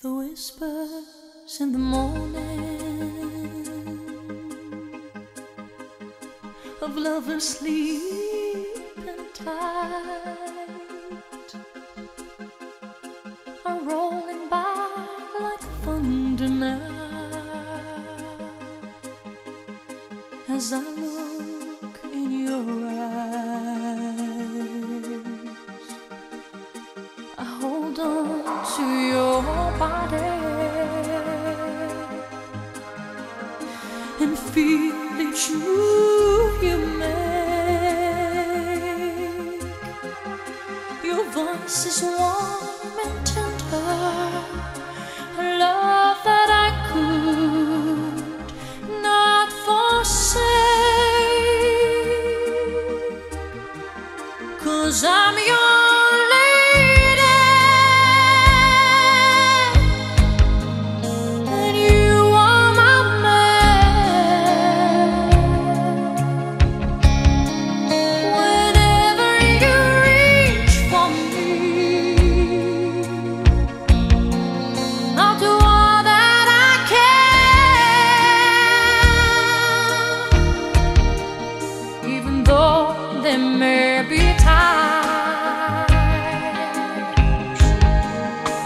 The whispers in the morning of lovers sleeping tight are rolling by like thunder now. As I look to your body and feel each move you make. Your voice is warm and tender, a love that I could not forsake. Cause I'm your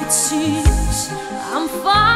it seems I'm far